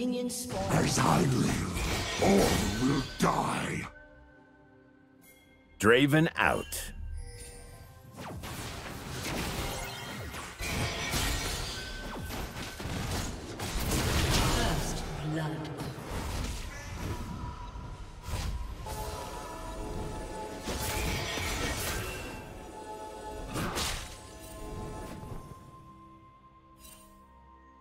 minion spawn. As I live, all will die. Draven out. First blood.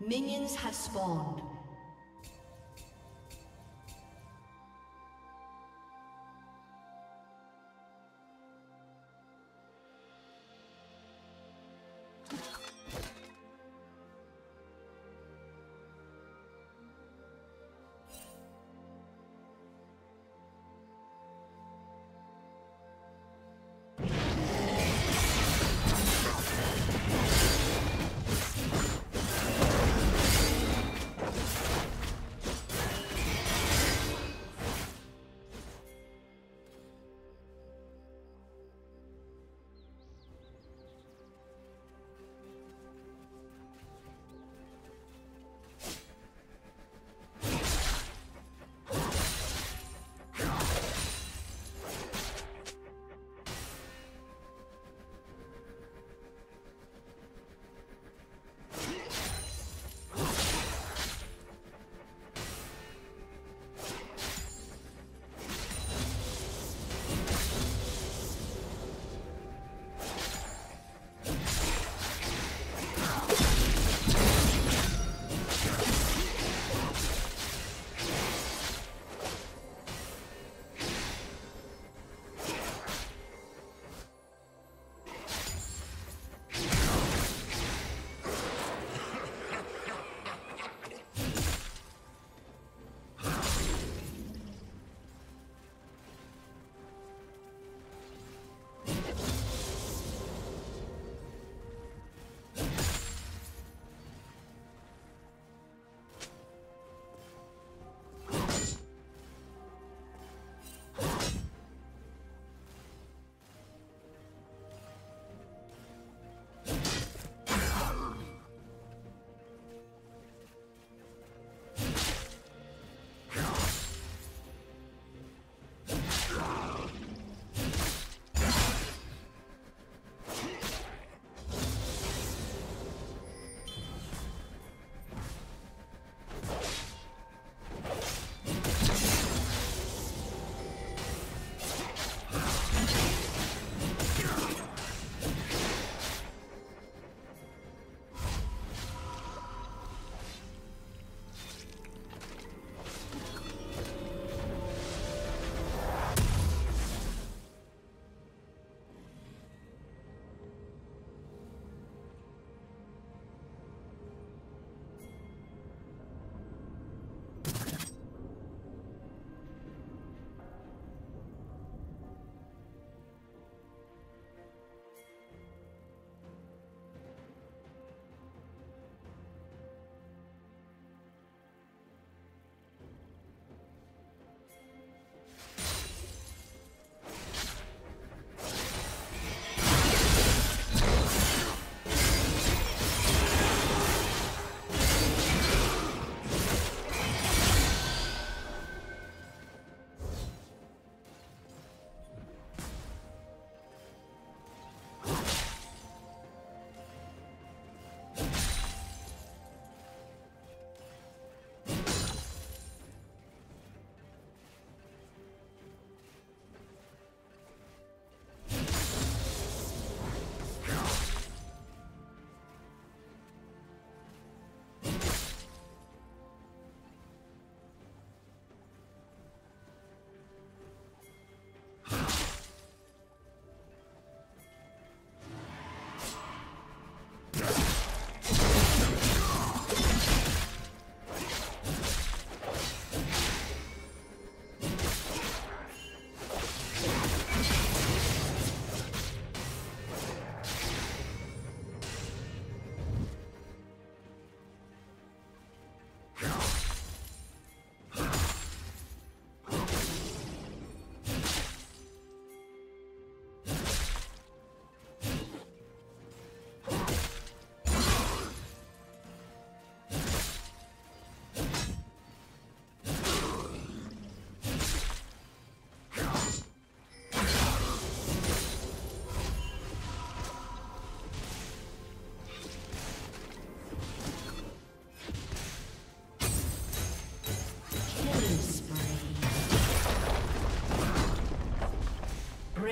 Minions have spawned.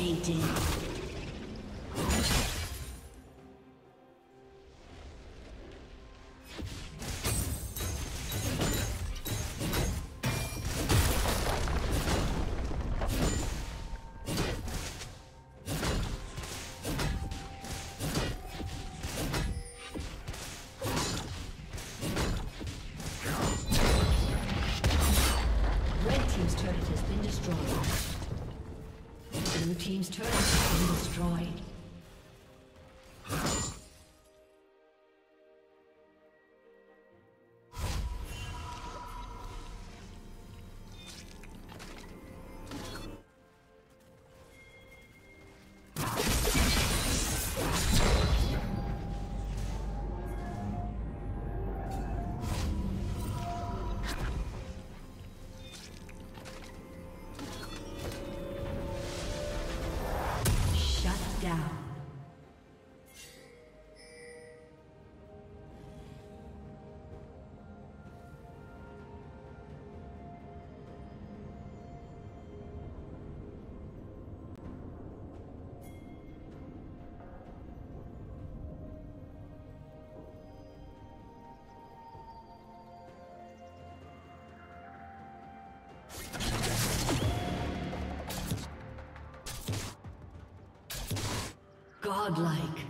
Dominating. Team's turret Godlike.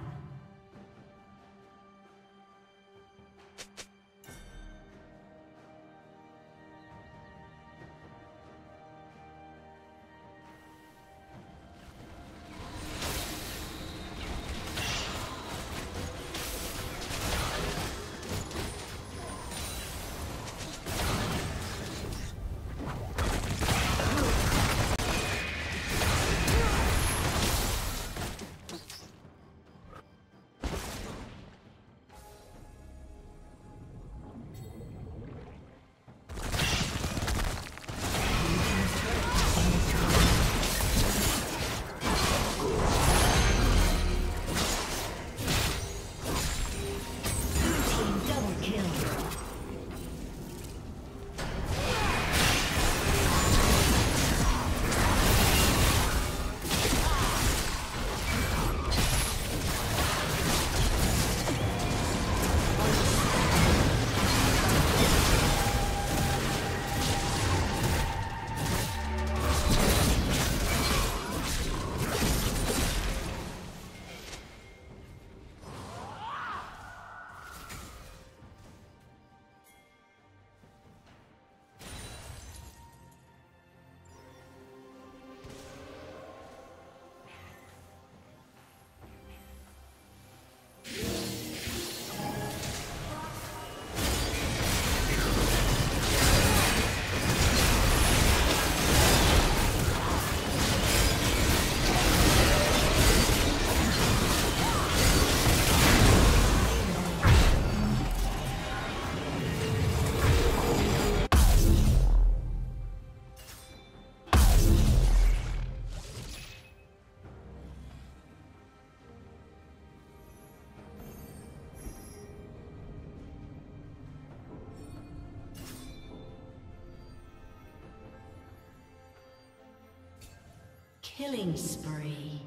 Killing spree.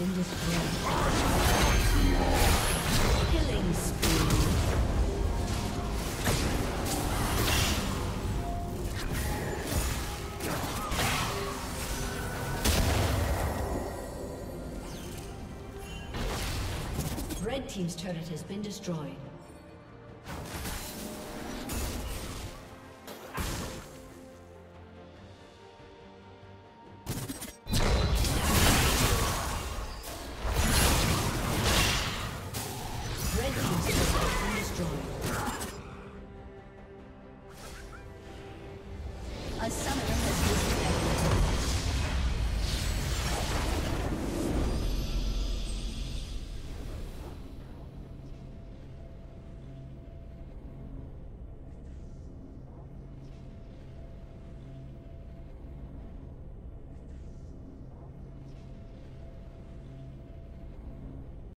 Been destroyed. Killing spree. Red Team's turret has been destroyed.